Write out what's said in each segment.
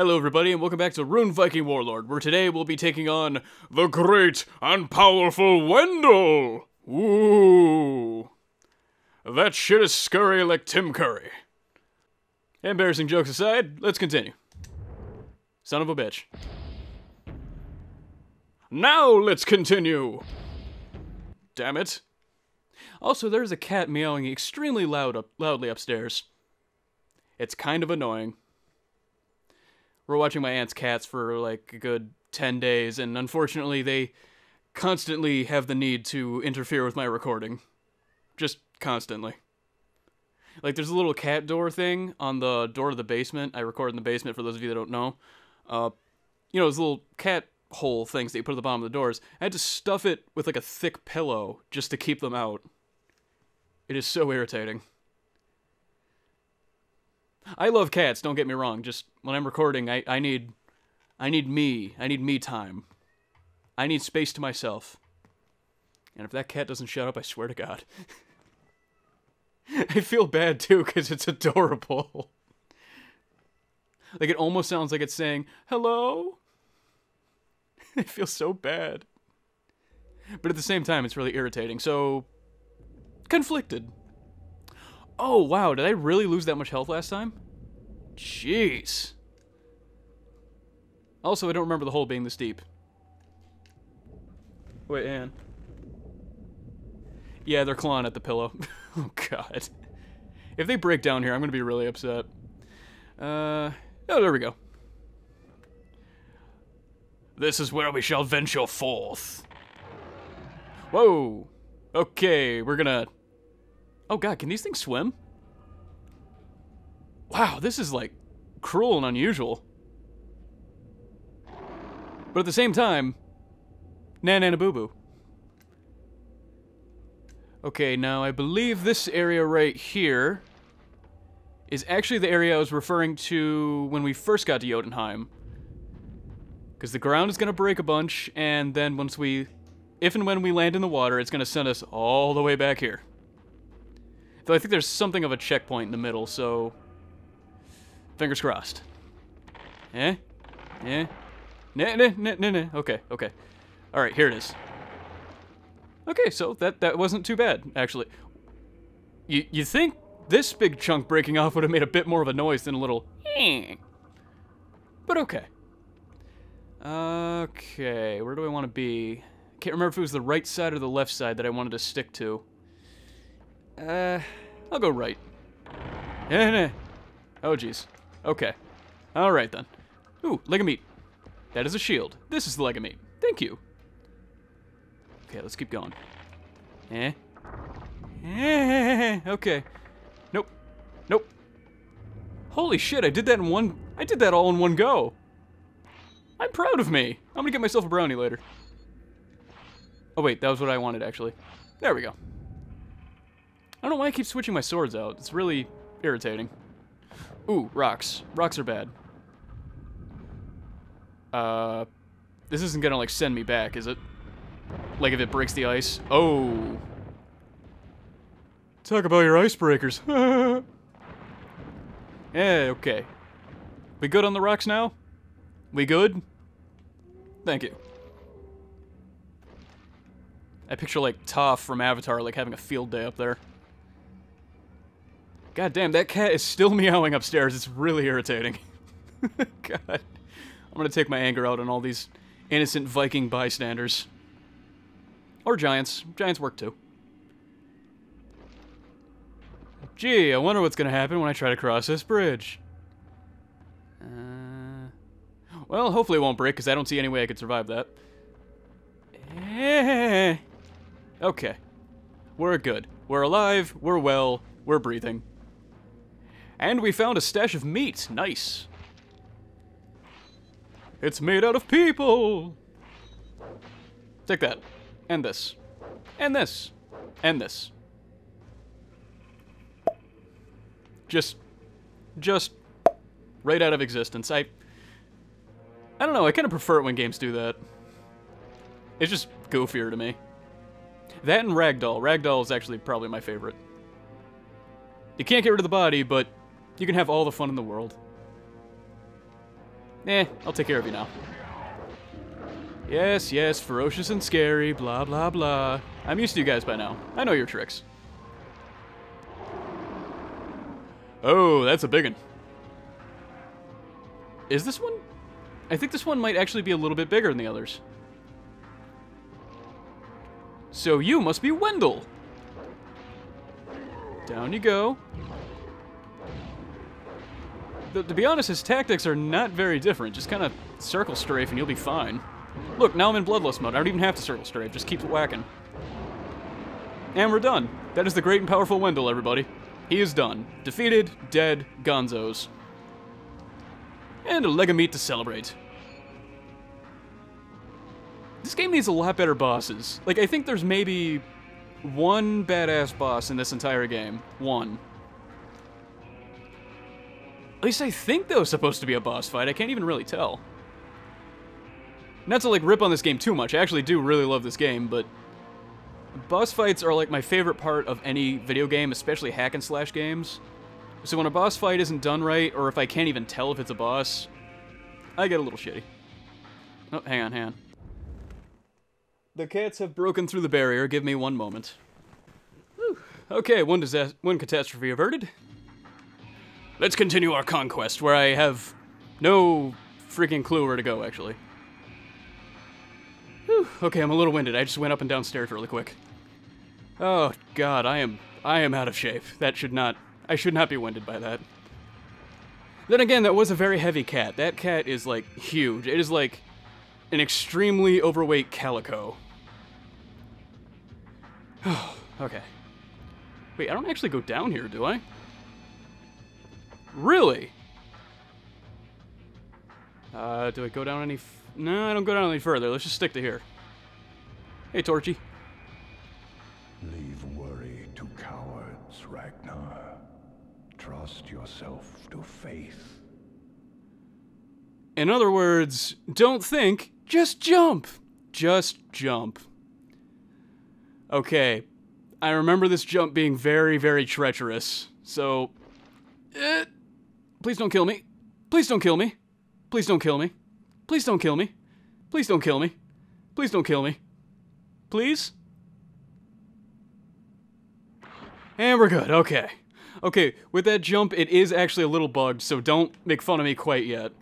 Hello, everybody, and welcome back to Rune Viking Warlord, where today we'll be taking on the great and powerful Wendol. Ooh. That shit is scurry like Tim Curry. Embarrassing jokes aside, let's continue. Son of a bitch. Now let's continue. Damn it. Also, there's a cat meowing extremely loud up, loudly upstairs. It's kind of annoying. We're watching my aunt's cats for like a good 10 days, and unfortunately, they constantly have the need to interfere with my recording. Just constantly. Like, there's a little cat door thing on the door of the basement. I record in the basement for those of you that don't know. Uh, you know, those little cat hole things that you put at the bottom of the doors. I had to stuff it with like a thick pillow just to keep them out. It is so irritating. I love cats, don't get me wrong. Just when I'm recording, I, I need I need me. I need me time. I need space to myself. And if that cat doesn't shut up, I swear to God. I feel bad too because it's adorable. like it almost sounds like it's saying, "Hello?" I feel so bad. But at the same time, it's really irritating. So conflicted. Oh, wow, did I really lose that much health last time? Jeez. Also, I don't remember the hole being this deep. Wait, Anne. Yeah, they're clawing at the pillow. oh, God. If they break down here, I'm going to be really upset. Uh, oh, there we go. This is where we shall venture forth. Whoa. Okay, we're gonna Oh god, can these things swim? Wow, this is like cruel and unusual. But at the same time, na na boo boo. Okay, now I believe this area right here is actually the area I was referring to when we first got to Jotunheim. Because the ground is going to break a bunch, and then once we, if and when we land in the water, it's going to send us all the way back here. Though I think there's something of a checkpoint in the middle, so... Fingers crossed. Eh? Eh? Nah, nah, nah, nah, nah. Okay, okay. Alright, here it is. Okay, so that, that wasn't too bad, actually. You, you think this big chunk breaking off would have made a bit more of a noise than a little... But okay. Okay, where do I want to be? Can't remember if it was the right side or the left side that I wanted to stick to. Uh, I'll go right. Oh, jeez. Okay. All right, then. Ooh, leg of meat. That is a shield. This is the leg of meat. Thank you. Okay, let's keep going. Eh? Eh, okay. Nope. Nope. Holy shit, I did that in one... I did that all in one go. I'm proud of me. I'm gonna get myself a brownie later. Oh, wait, that was what I wanted, actually. There we go. I don't know why I keep switching my swords out. It's really irritating. Ooh, rocks. Rocks are bad. Uh, this isn't gonna, like, send me back, is it? Like, if it breaks the ice? Oh. Talk about your icebreakers. yeah, okay. We good on the rocks now? We good? Thank you. I picture, like, Toph from Avatar, like, having a field day up there. God damn, that cat is still meowing upstairs. It's really irritating. God. I'm gonna take my anger out on all these innocent Viking bystanders. Or giants. Giants work too. Gee, I wonder what's gonna happen when I try to cross this bridge. Uh, well, hopefully it won't break, because I don't see any way I could survive that. Eh. Okay. We're good. We're alive, we're well, we're breathing. And we found a stash of meat. Nice. It's made out of people. Take that. And this. And this. And this. Just, just right out of existence. I, I don't know, I kind of prefer it when games do that. It's just goofier to me. That and Ragdoll. Ragdoll is actually probably my favorite. You can't get rid of the body, but you can have all the fun in the world. Eh, I'll take care of you now. Yes, yes, ferocious and scary, blah, blah, blah. I'm used to you guys by now. I know your tricks. Oh, that's a big one. Is this one? I think this one might actually be a little bit bigger than the others. So you must be Wendol. Down you go. Th to be honest, his tactics are not very different. Just kind of circle strafe and you'll be fine. Look, now I'm in Bloodlust mode. I don't even have to circle strafe. Just keep whacking. And we're done. That is the great and powerful Wendol, everybody. He is done. Defeated, dead, gonzos. And a leg of meat to celebrate. This game needs a lot better bosses. Like, I think there's maybe one badass boss in this entire game. One. At least I think that was supposed to be a boss fight. I can't even really tell. Not to, like, rip on this game too much. I actually do really love this game, but... Boss fights are, like, my favorite part of any video game, especially hack and slash games. So when a boss fight isn't done right, or if I can't even tell if it's a boss, I get a little shitty. Oh, hang on, hang on. The cats have broken through the barrier. Give me one moment. Whew. Okay, one disaster, one catastrophe averted. Let's continue our conquest, where I have no freaking clue where to go, actually. Whew. Okay, I'm a little winded. I just went up and downstairs really quick. Oh God, I am I am out of shape. That should not I should not be winded by that. Then again, that was a very heavy cat. That cat is like huge. It is like an extremely overweight calico. okay. Wait, I don't actually go down here, do I? Really? Uh, do I go down any... no, I don't go down any further. Let's just stick to here. Hey, Torchy. Leave worry to cowards, Ragnar. Trust yourself to faith. In other words, don't think, just jump. Just jump. Okay, I remember this jump being very, very treacherous, so... Eh, please don't kill me. Please don't kill me. Please don't kill me. Please don't kill me. Please don't kill me. Please don't kill me. Please? And we're good, okay. Okay, with that jump, it is actually a little bugged, so don't make fun of me quite yet.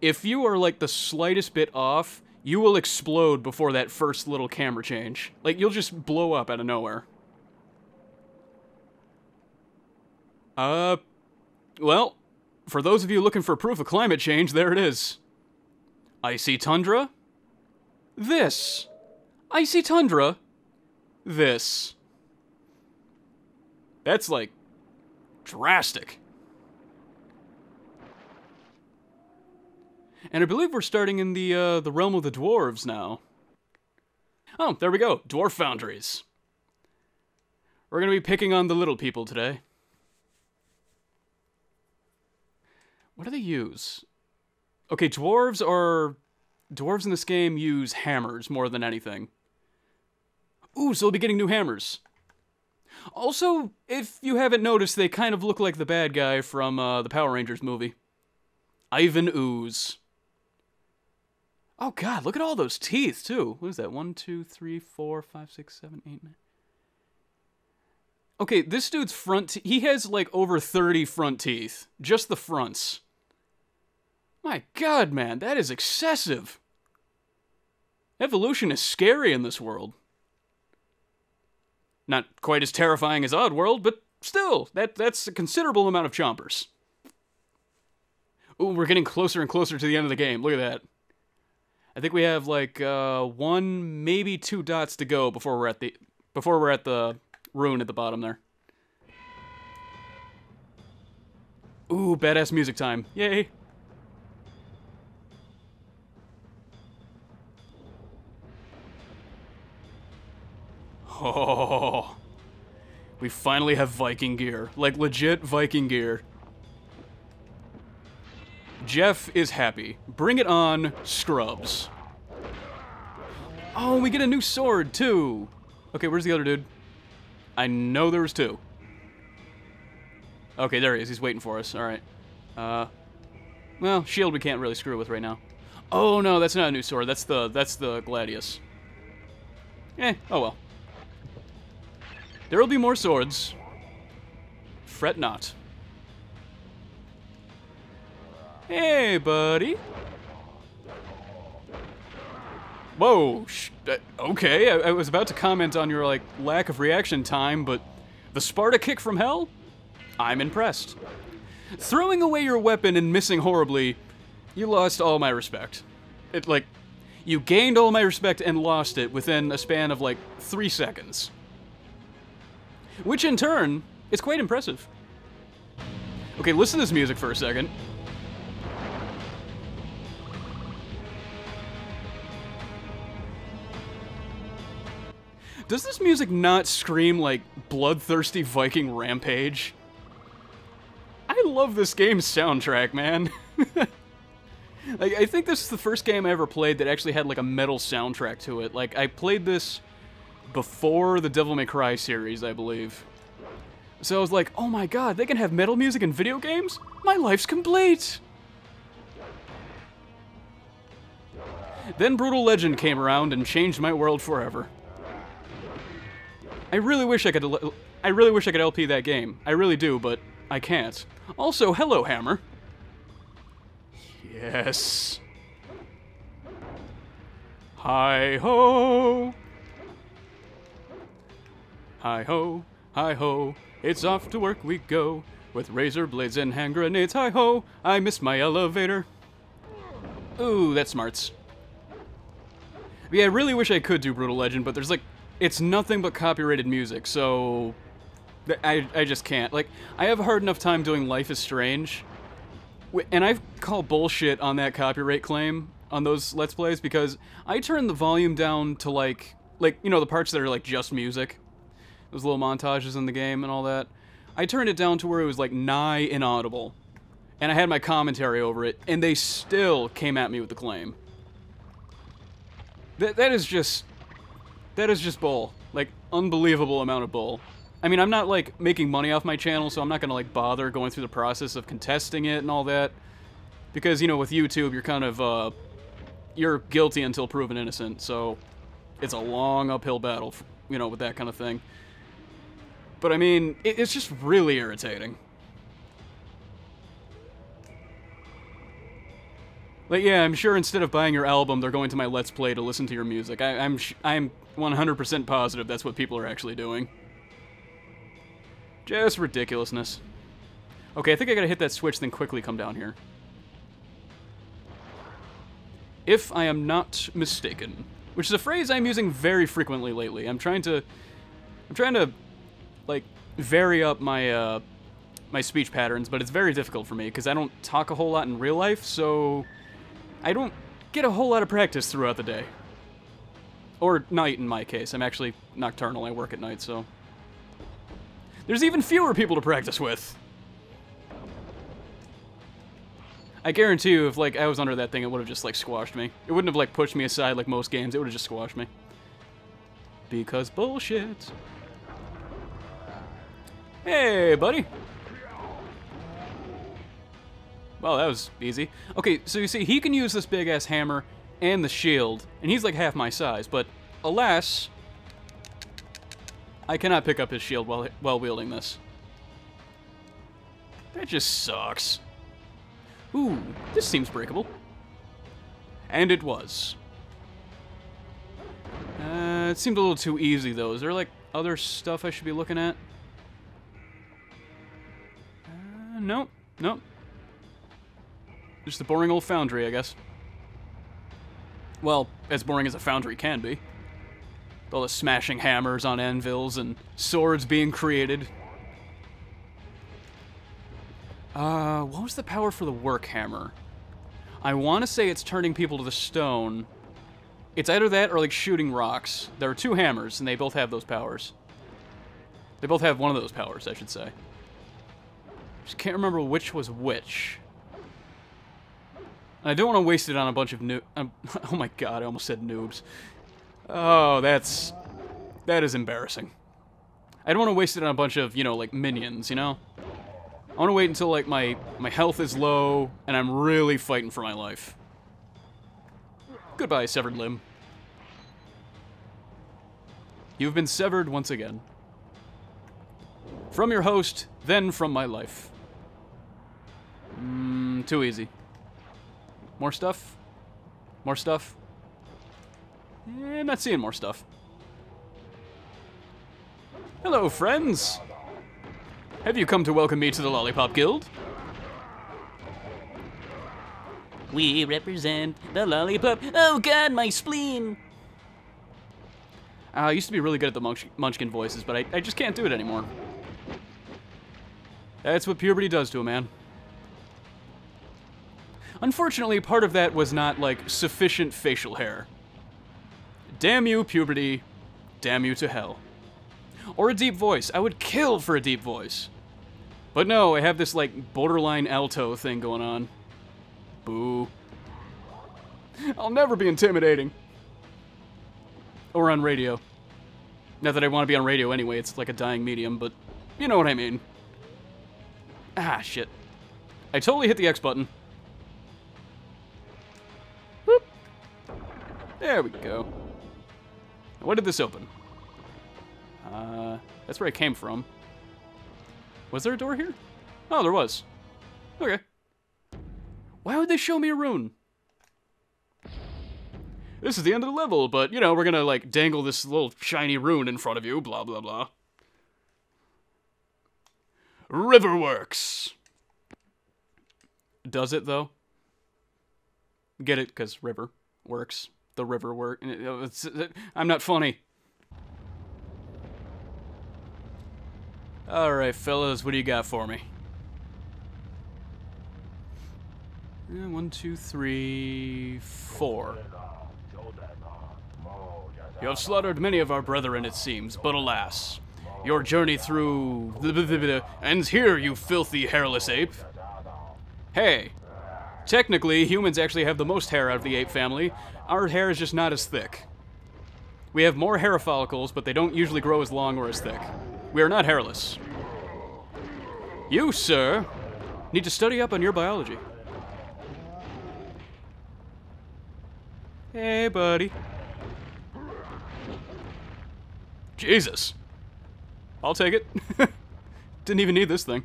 If you are like the slightest bit off, you will explode before that first little camera change. Like, you'll just blow up out of nowhere. Uh, well, for those of you looking for proof of climate change, there it is. Icy tundra? This. Icy tundra? This. That's like drastic. And I believe we're starting in the uh, the realm of the dwarves now. Oh, there we go. Dwarf foundries. We're gonna be picking on the little people today. What do they use? Okay, dwarves are... Dwarves in this game use hammers more than anything. Ooh, so we'll be getting new hammers. Also, if you haven't noticed, they kind of look like the bad guy from uh, the Power Rangers movie. Ivan Ooze. Oh god, look at all those teeth, too. What is that? One, two, three, four, five, six, seven, eight, nine. Okay, this dude's front he has like over 30 front teeth. Just the fronts. My god, man, that is excessive. Evolution is scary in this world. Not quite as terrifying as Oddworld, but still, that that's a considerable amount of chompers. Ooh, we're getting closer and closer to the end of the game. Look at that. I think we have like uh, one, maybe two dots to go before we're at the before we're at the rune at the bottom there. Ooh, badass music time. Yay. Oh, we finally have Viking gear. Like, legit Viking gear. Jeff is happy. Bring it on, Scrubs. Oh, we get a new sword, too. Okay, where's the other dude? I know there was two. Okay, there he is. He's waiting for us. All right. Uh, Well, shield we can't really screw with right now. Oh no, that's not a new sword. That's the that's the Gladius. Eh, oh well. There will be more swords. Fret not. Hey, buddy. Whoa. Uh, okay, I, I was about to comment on your like lack of reaction time, but the Sparta kick from hell? I'm impressed. Throwing away your weapon and missing horribly, you lost all my respect. It, like, you gained all my respect and lost it within a span of, like, three seconds. Which, in turn, is quite impressive. Okay, listen to this music for a second. Does this music not scream like bloodthirsty Viking rampage? I love this game's soundtrack, man. like, I think this is the first game I ever played that actually had like a metal soundtrack to it. Like, I played this before the Devil May Cry series, I believe. So I was like, oh my god, they can have metal music in video games? My life's complete! Then Brutal Legend came around and changed my world forever. I really wish I could I really wish I could LP that game. I really do, but I can't. Also, hello, Hammer. Yes. Hi ho. Hi ho, hi ho. It's off to work we go. With razor blades and hand grenades. Hi ho, I missed my elevator. Ooh, that smarts. Yeah, I really wish I could do Brutal Legend, but there's like, it's nothing but copyrighted music, so I, I just can't. Like, I have a hard enough time doing Life is Strange, and I've called bullshit on that copyright claim on those Let's Plays because I turn the volume down to like, like you know, the parts that are like just music, those little montages in the game and all that. I turned it down to where it was like nigh inaudible, and I had my commentary over it, and they still came at me with the claim. That that is just, that is just bull. Like unbelievable amount of bull. I mean, I'm not, like, making money off my channel, so I'm not gonna, like, bother going through the process of contesting it and all that. Because, you know, with YouTube, you're kind of, uh, you're guilty until proven innocent, so it's a long uphill battle, you know, with that kind of thing. But, I mean, it, it's just really irritating. Like, yeah, I'm sure instead of buying your album, they're going to my Let's Play to listen to your music. I, I'm, I'm 100% positive that's what people are actually doing. Just ridiculousness. Okay, I think I gotta hit that switch, then quickly come down here. If I am not mistaken. Which is a phrase I'm using very frequently lately. I'm trying to... I'm trying to, like, vary up my, uh, my speech patterns, but it's very difficult for me, because I don't talk a whole lot in real life, so... I don't get a whole lot of practice throughout the day. Or night, in my case. I'm actually nocturnal. I work at night, so... There's even fewer people to practice with. I guarantee you, if like I was under that thing, it would have just like squashed me. It wouldn't have like pushed me aside like most games. It would have just squashed me. Because bullshit. Hey, buddy. Well, that was easy. Okay, so you see, he can use this big-ass hammer and the shield, and he's like half my size, but alas, I cannot pick up his shield while, while wielding this. That just sucks. Ooh, this seems breakable. And it was. Uh, it seemed a little too easy, though. Is there, like, other stuff I should be looking at? Nope. Nope. Just a boring old foundry, I guess. Well, as boring as a foundry can be all the smashing hammers on anvils and swords being created. Uh, what was the power for the work hammer? I want to say it's turning people to the stone. It's either that or like shooting rocks. There are two hammers, and they both have those powers. They both have one of those powers, I should say. Just can't remember which was which. I don't want to waste it on a bunch of new. Um, oh my god, I almost said noobs. Oh, that's... That is embarrassing. I don't want to waste it on a bunch of, you know, like, minions, you know? I want to wait until like my my health is low and I'm really fighting for my life. Goodbye, severed limb. You've been severed once again. From your host, then from my life. Mmm, too easy. More stuff? More stuff? Eh, not seeing more stuff. Hello, friends! Have you come to welcome me to the Lollipop Guild? We represent the lollipop. Oh god, my spleen! Uh, I used to be really good at the munch Munchkin voices, but I, I just can't do it anymore. That's what puberty does to a man. Unfortunately, part of that was not, like, sufficient facial hair. Damn you, puberty. Damn you to hell. Or a deep voice. I would kill for a deep voice. But no, I have this, like, borderline alto thing going on. Boo. I'll never be intimidating. Or on radio. Not that I want to be on radio anyway, it's like a dying medium, but you know what I mean. Ah, shit. I totally hit the X button. There we go. What did this open? Uh, that's where I came from. Was there a door here? Oh, there was. Okay. Why would they show me a rune? This is the end of the level, but, you know, we're gonna, like, dangle this little shiny rune in front of you, blah, blah, blah. Riverworks! Does it, though? Get it, because river works. The river work. Uh, I'm not funny. Alright, fellas, what do you got for me? One, two, three, four. You have slaughtered many of our brethren, it seems, but alas, your journey through the ends here, you filthy hairless ape. Hey, technically, humans actually have the most hair out of the ape family. Our hair is just not as thick. We have more hair follicles, but they don't usually grow as long or as thick. We are not hairless. You, sir, need to study up on your biology. Hey, buddy. Jesus. I'll take it. Didn't even need this thing.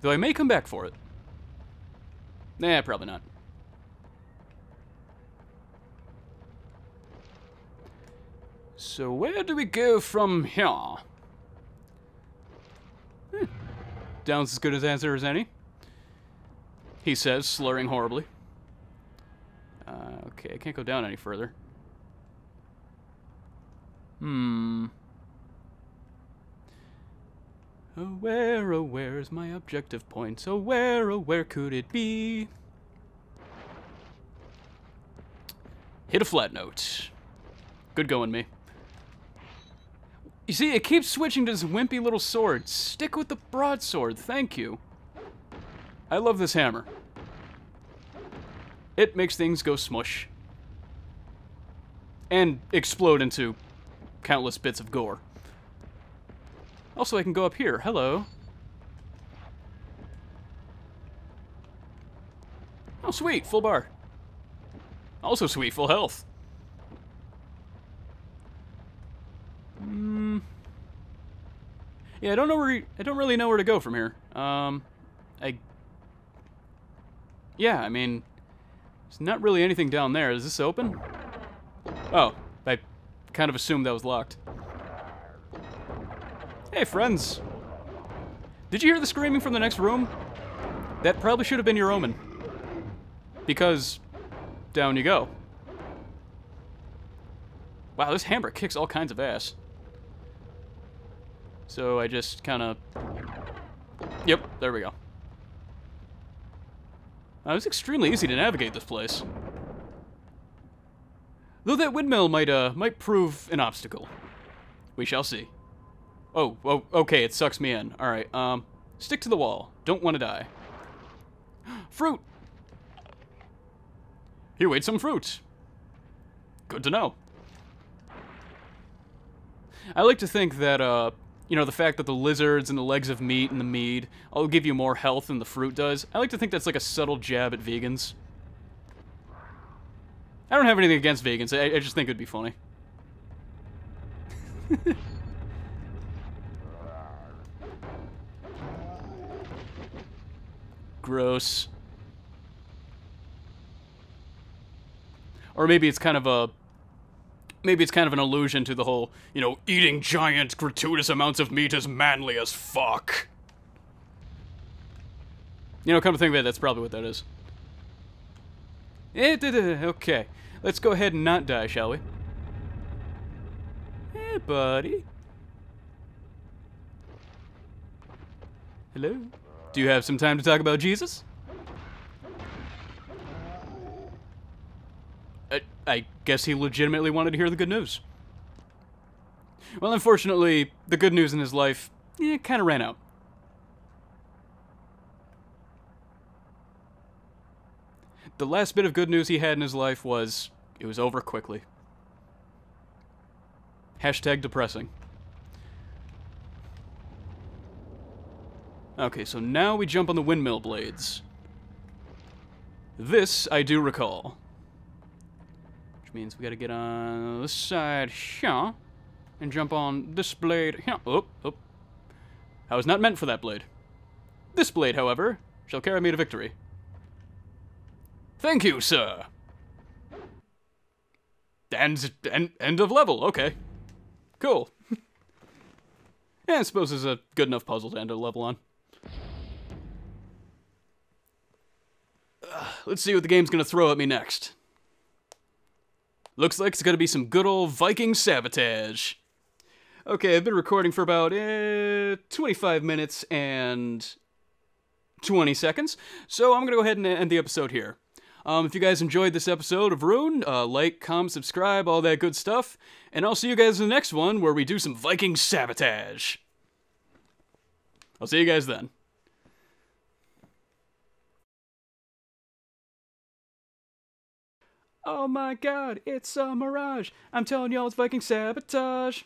Though I may come back for it. Nah, probably not. So where do we go from here? Hmm. Down's as good as answer as any. He says, slurring horribly. Uh, okay, I can't go down any further. Hmm. Oh, where, oh, where's my objective point? Oh, where, oh, where could it be? Hit a flat note. Good going, me. You see, it keeps switching to this wimpy little sword. Stick with the broadsword, thank you. I love this hammer. It makes things go smush. And explode into countless bits of gore. Also, I can go up here. Hello. Oh, sweet. Full bar. Also sweet. Full health. Hmm. Yeah, I don't know where... I don't really know where to go from here. Um, I... Yeah, I mean... There's not really anything down there. Is this open? Oh, I kind of assumed that was locked. Hey, friends. Did you hear the screaming from the next room? That probably should have been your omen. Because down you go. Wow, this hammer kicks all kinds of ass. So I just kind of... Yep, there we go. Uh, was extremely easy to navigate this place. Though that windmill might, uh, might prove an obstacle. We shall see. Oh, oh, okay, it sucks me in. Alright, um, stick to the wall. Don't want to die. fruit! Here, ate some fruit. Good to know. I like to think that, uh, you know, the fact that the lizards and the legs of meat and the mead all give you more health than the fruit does. I like to think that's like a subtle jab at vegans. I don't have anything against vegans. I, I just think it'd be funny. Gross. Or maybe it's kind of a maybe it's kind of an allusion to the whole, you know, eating giant gratuitous amounts of meat is manly as fuck. You know, come to think of it, that's probably what that is. Eh, okay. Let's go ahead and not die, shall we? Hey, buddy. Hello? Do you have some time to talk about Jesus? I, guess he legitimately wanted to hear the good news. Well, unfortunately, the good news in his life, eh, kind of ran out. The last bit of good news he had in his life was it was over quickly. Hashtag depressing. Okay, so now we jump on the windmill blades. This I do recall. Means we gotta get on this side here and jump on this blade here. Oh, oh. I was not meant for that blade. This blade, however, shall carry me to victory. Thank you, sir. And, and end of level, okay. Cool. yeah, I suppose it's a good enough puzzle to end a level on. Uh, let's see what the game's gonna throw at me next. Looks like it's gonna be some good old Viking sabotage. Okay, I've been recording for about eh, 25 minutes and 20 seconds, so I'm gonna go ahead and end the episode here. Um, if you guys enjoyed this episode of Rune, uh, like, comment, subscribe, all that good stuff. And I'll see you guys in the next one where we do some Viking sabotage. I'll see you guys then. Oh my god, it's a mirage. I'm telling y'all it's Viking sabotage.